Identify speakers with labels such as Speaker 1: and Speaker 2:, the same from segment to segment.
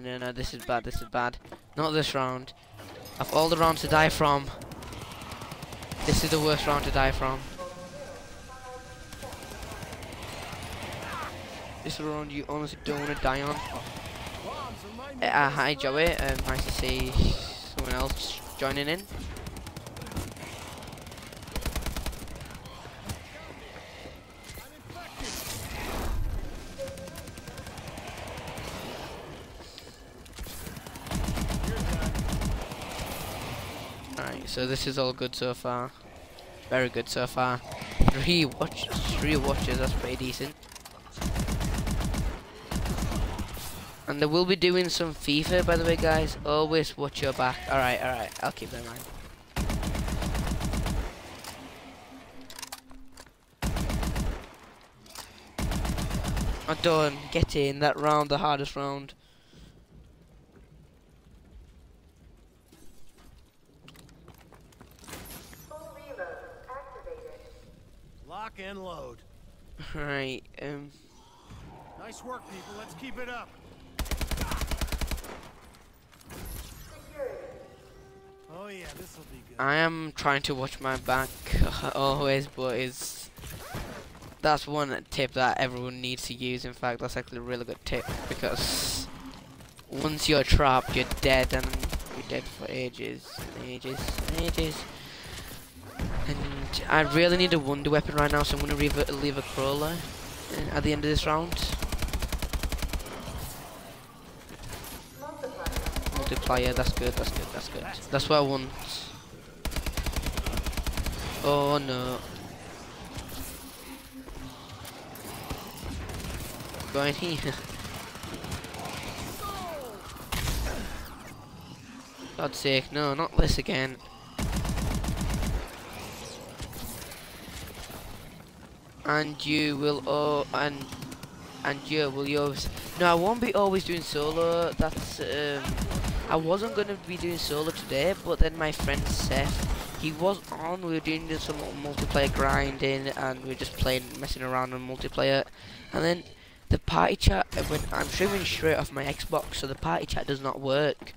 Speaker 1: no, no, no, this is bad, this is bad. Not this round. Of all the rounds to die from, this is the worst round to die from. This round you honestly don't want to die on. Uh, hi Joey, um, nice to see someone else joining in. Alright, so this is all good so far. Very good so far. Three watch three watches, that's pretty decent. And they will be doing some FIFA by the way guys. Always watch your back. Alright, alright, I'll keep that in mind. I'm done. Get in that round, the hardest round.
Speaker 2: Full reload activated.
Speaker 3: Lock and load.
Speaker 1: Right, um
Speaker 3: Nice work, people. Let's keep it up. Oh yeah, this'll be good.
Speaker 1: I am trying to watch my back always, but it's that's one tip that everyone needs to use. In fact, that's actually a really good tip because once you're trapped, you're dead, and you're dead for ages, and ages, and ages. And I really need a wonder weapon right now, so I'm gonna leave a, leave a crawler uh, at the end of this round.
Speaker 2: Multiplier.
Speaker 1: That's good, that's good, that's good. That's what I want. Oh no. Go in here. God's sake, no, not this again. And you will oh and and you will you always no I won't be always doing solo. That's um I wasn't gonna be doing solo today but then my friend Seth he was on. We were doing some multiplayer grinding and we were just playing messing around on multiplayer. And then the party chat when I'm streaming straight off my Xbox so the party chat does not work.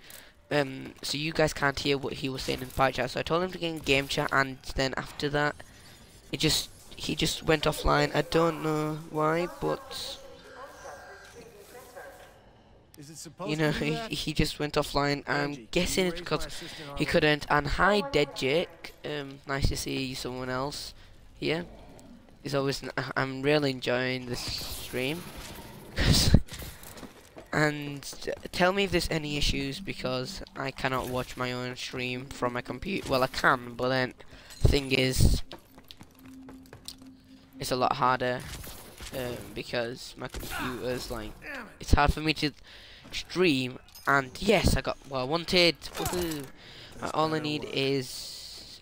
Speaker 1: Um so you guys can't hear what he was saying in party chat. So I told him to get in game chat and then after that it just he just went offline I don't know why but you know, he, he just went offline. I'm guessing it's because he couldn't. And hi, Dead Jake. Um, nice to see someone else here. It's always. N I'm really enjoying this stream. and uh, tell me if there's any issues because I cannot watch my own stream from my computer. Well, I can, but then thing is, it's a lot harder um, because my computer's like it's hard for me to stream and yes I got well I wanted. All I need is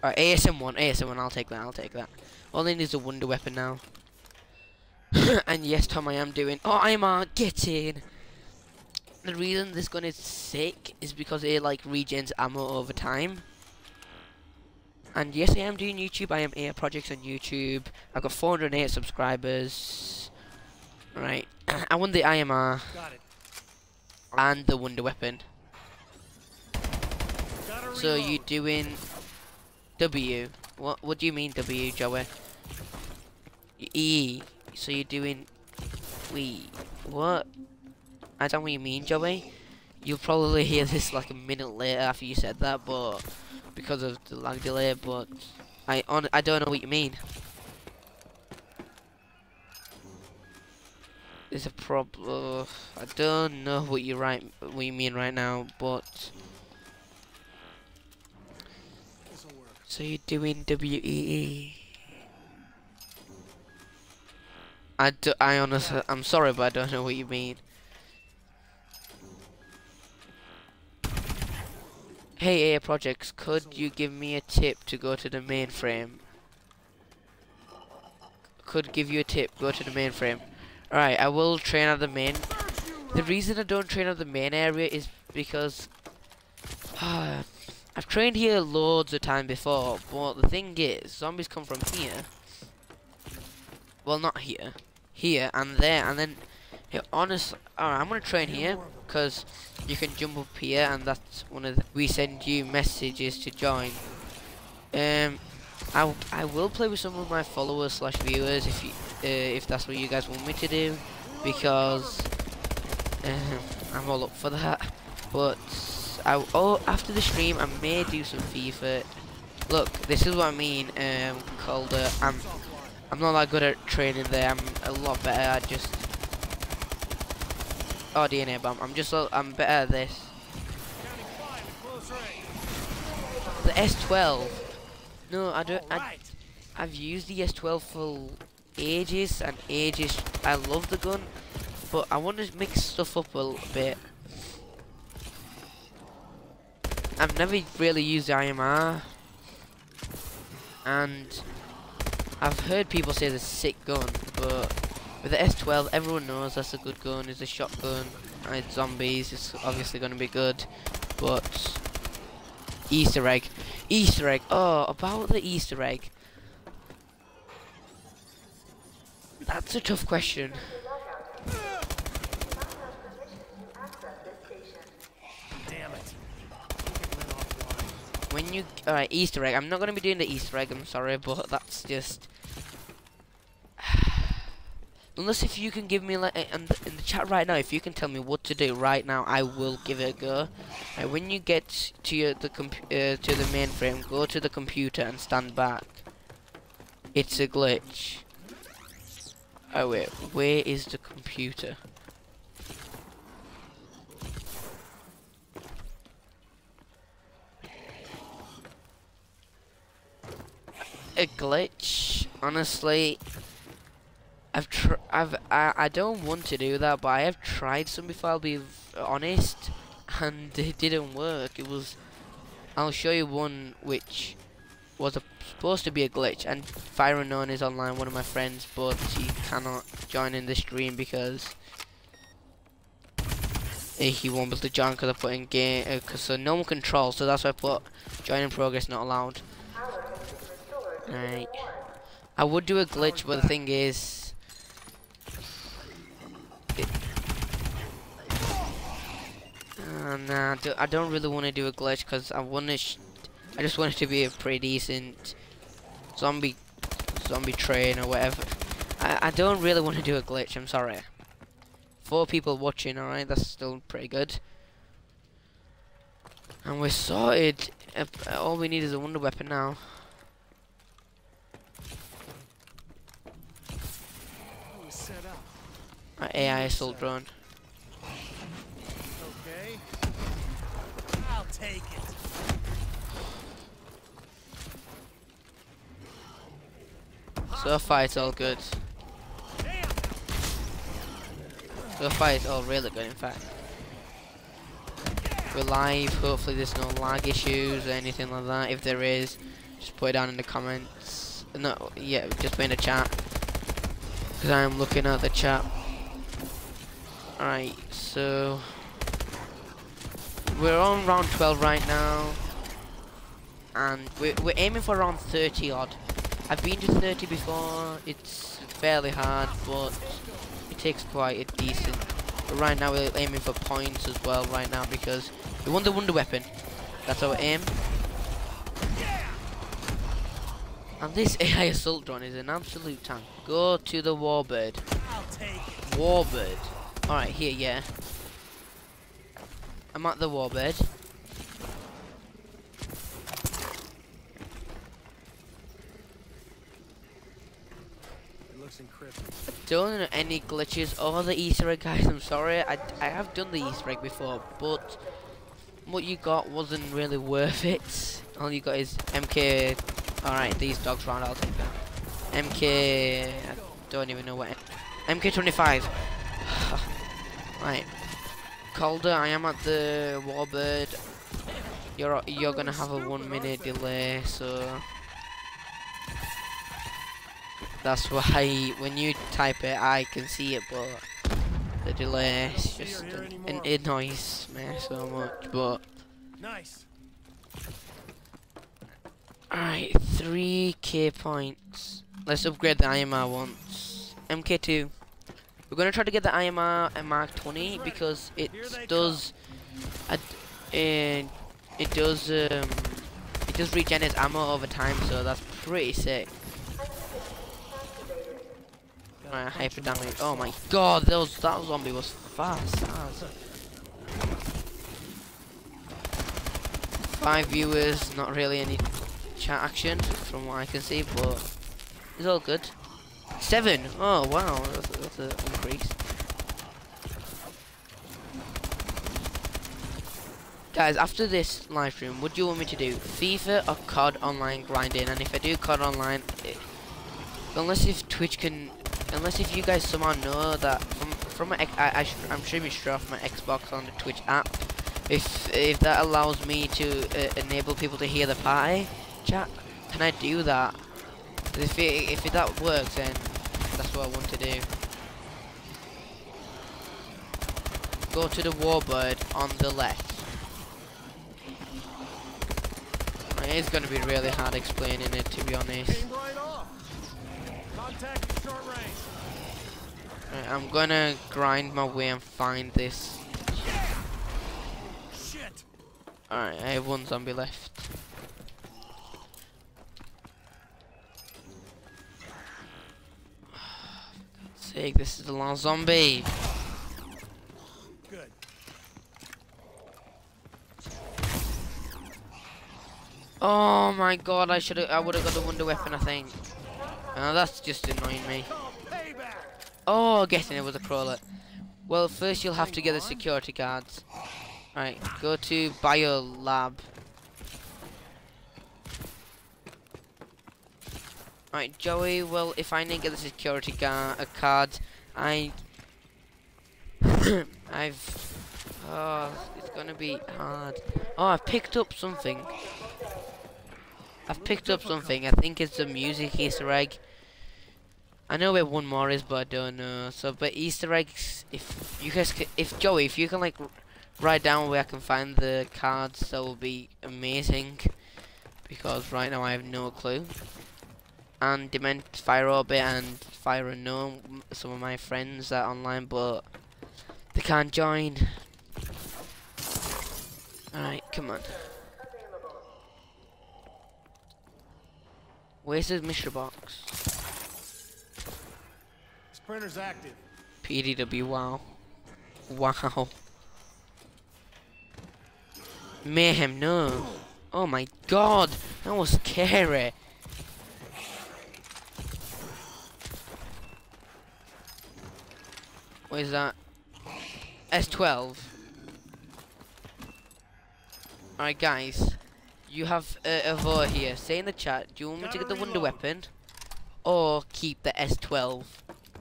Speaker 1: Alright ASM one ASM one I'll take that I'll take that. All I need is a wonder weapon now. And yes Tom I am doing oh I'm uh, get the reason this gun is sick is because it like regens ammo over time and yes I am doing YouTube I am AA projects on YouTube I've got 408 subscribers right I won the IMR
Speaker 3: Got it.
Speaker 1: and the Wonder Weapon. So you doing W? What What do you mean W, Joey? E. So you're doing we? What? I don't know what you mean, Joey. You'll probably hear this like a minute later after you said that, but because of the lag delay. But I on I don't know what you mean. There's a problem. I don't know what you right what you mean right now, but so you're doing I do, I honestly I'm sorry, but I don't know what you mean. Hey, AA Projects, could you give me a tip to go to the mainframe? Could give you a tip. Go to the mainframe. Alright, I will train at the main. The reason I don't train at the main area is because I've trained here loads of time before, but the thing is, zombies come from here. Well, not here, here and there, and then Yeah, honestly, alright, I'm gonna train here because you can jump up here, and that's one of the, we send you messages to join. Um, I I will play with some of my followers slash viewers if you uh, if that's what you guys want me to do, because um, I'm all up for that. But I oh after the stream I may do some FIFA. Look, this is what I mean. Um, called uh, I'm I'm not that good at training there. I'm a lot better I just oh DNA bomb. I'm just I'm better at this. The S12. No, I don't. I, I've used the S12 for ages and ages. I love the gun, but I want to mix stuff up a little bit. I've never really used the IMR, and I've heard people say it's a sick gun, but with the S12, everyone knows that's a good gun. It's a shotgun. It's zombies. It's obviously going to be good, but Easter egg, Easter egg. Oh, about the Easter egg. That's a tough question. When you alright, Easter egg. I'm not gonna be doing the Easter egg. I'm sorry, but that's just. Unless if you can give me like in the, in the chat right now, if you can tell me what to do right now, I will give it a go. When you get to your, the uh, to the mainframe, go to the computer and stand back. It's a glitch. Oh wait, where is the computer? a glitch. Honestly, I've tr I've I, I don't want to do that, but I have tried some before. I'll be honest, and it didn't work. It was. I'll show you one which was a, supposed to be a glitch, and Fire Unknown is online, one of my friends, but he cannot join in the stream because. He won't be able to join because I put in game, uh, because so no one control, so that's why I put join in progress not allowed. Right. I would do a glitch, but the thing is, it, uh, I do- I don't really want to do a glitch because I want to. Sh I just want it to be a pretty decent zombie, zombie train or whatever. I I don't really want to do a glitch. I'm sorry. Four people watching, alright, that's still pretty good. And we're sorted. Uh, All we need is a wonder weapon now.
Speaker 3: It was set up.
Speaker 1: Our AI assault drone.
Speaker 3: Okay. I'll take it.
Speaker 1: So far it's all good. So far it's all really good in fact. We're live, hopefully there's no lag issues or anything like that. If there is, just put it down in the comments. No, yeah, just put in the chat. Because I'm looking at the chat. Alright, so... We're on round 12 right now. And we're, we're aiming for around 30 odd. I've been to 30 before, it's fairly hard, but it takes quite a decent. But right now we're aiming for points as well right now because we want the wonder weapon. That's our aim. And this AI assault drone is an absolute tank. Go to the warbird.
Speaker 3: I'll take it.
Speaker 1: Warbird. Alright, here, yeah. I'm at the warbird.
Speaker 3: It looks encrypted.
Speaker 1: Don't know any glitches or the Easter egg, guys. I'm sorry. I, I have done the Easter egg before, but what you got wasn't really worth it. All you got is MK. Alright, these dogs round, I'll take that. MK. I don't even know what. MK25. right. Calder, I am at the Warbird. You're you're gonna have a one minute delay, so that's why when you type it, I can see it, but the delay is just an, an, it annoys me so much. But
Speaker 3: Nice.
Speaker 1: alright, three K points. Let's upgrade the IMR once. MK2. We're gonna try to get the IMR and Mark 20 because it does, and it does um, it does regen its ammo over time, so that's pretty sick. Alright, hyper damage. Oh my god, those that zombie was fast. as. Five viewers, not really any chat action from what I can see, but it's all good. Seven. Oh wow, that's, that's an increase. Guys, after this live stream, would you want me to do FIFA or COD online grinding? And if I do COD online, it, unless if Twitch can, unless if you guys somehow know that from from my, I, I I'm streaming straight off my Xbox on the Twitch app. If if that allows me to uh, enable people to hear the party chat, can I do that? If it, if it, that works, then that's what I want to do. Go to the warbird on the left. It is going to be really hard explaining it, to be honest.
Speaker 3: Right off. Contact at short range.
Speaker 1: Right, I'm gonna grind my way and find this.
Speaker 3: Shit.
Speaker 1: Alright, I have one zombie left. Sake, this is the last zombie.
Speaker 3: Good.
Speaker 1: Oh my god, I should have I would have got the wonder weapon I think. Oh, that's just annoying me. Oh, guessing it was a crawler. Well, first you'll have to get the security guards. Right, go to Biolab. Right, Joey, well, if I didn't get the security guard uh, card, I... I've... Oh, it's gonna be hard. Oh, I've picked up something. I've picked up something. I think it's a music Easter egg. I know where one more is, but I don't know. So, but Easter eggs, if you guys, ca if Joey, if you can like write down where I can find the cards, that will be amazing. Because right now I have no clue. And Dement, Fire Orbit, and Fire Unknown, some of my friends are online, but they can't join. Alright, come on. Where's the mystery box?
Speaker 3: Sprinter's active.
Speaker 1: PDW, wow. Wow. Mayhem, no. Oh my god, that was scary. What is that? S12. Alright guys, you have uh, a vote here. Say in the chat, do you want me to get the wonder weapon? Or keep the S12?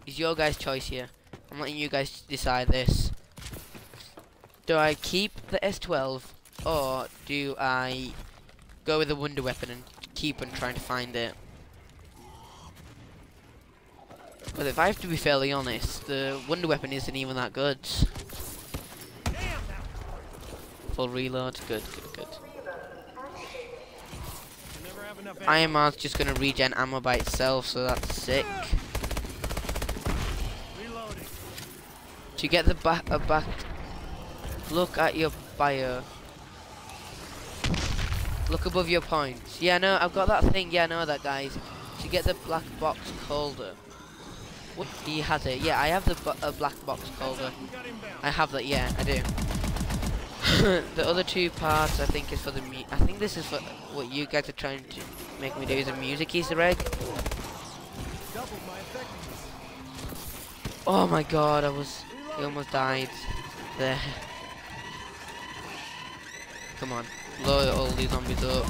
Speaker 1: It's your guys' choice here. I'm letting you guys decide this. Do I keep the S12 or do I go with the wonder weapon and keep on trying to find it? But if I have to be fairly honest, the wonder weapon isn't even that good. Full reload, good, good, good. IMR's just gonna regen ammo by itself, so that's sick.
Speaker 3: Reloading.
Speaker 1: To get the back, uh, back, look at your bio. Look above your points. Yeah, no, I've got that thing. Yeah, I know that, guys. To get the black box holder. What? He has it. Yeah, I have the uh, black box
Speaker 3: down.
Speaker 1: I have that. Yeah, I do. the other two parts, I think, is for the mu- I think this is for what you guys are trying to make me do is a music Easter egg. Oh my god, I was. He almost died there. Come on, blow all these zombies up.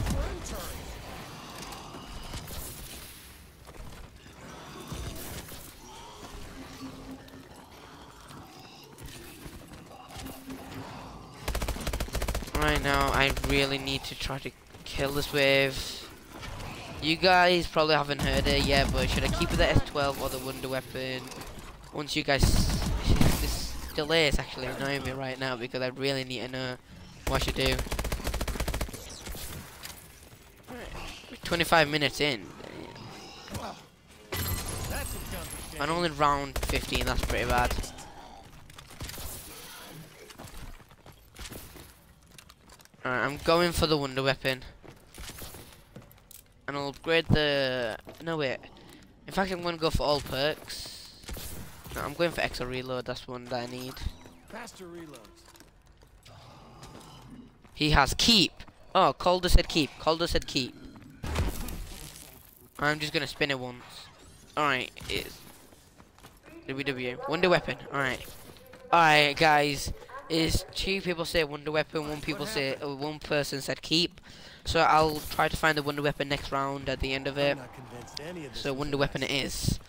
Speaker 1: Right now, I really need to try to kill this wave. You guys probably haven't heard it yet, but should I keep it the S12 or the Wonder Weapon? Once you guys, this delay is actually annoying me right now because I really need to know what I should do. Right, 25 minutes in.
Speaker 3: That's a gun. Sounds a
Speaker 1: I'm
Speaker 3: shame.
Speaker 1: only round 15, that's pretty bad. Alright, I'm going for the wonder weapon. And I'll upgrade the... No, wait. In fact, I'm going to go for all perks. No, I'm going for extra reload, that's one that I need.
Speaker 3: Faster reloads.
Speaker 1: He has keep. Oh, Calder said keep. Calder said keep. I'm just gonna spin it once. Alright, it's WW. Wonder weapon. Alright. Alright, guys. Is two people say wonder weapon, one people say uh, one person said keep. So I'll try to find the wonder weapon next round at the end of it.
Speaker 3: I'm not convinced any of this
Speaker 1: So wonder weapon it is.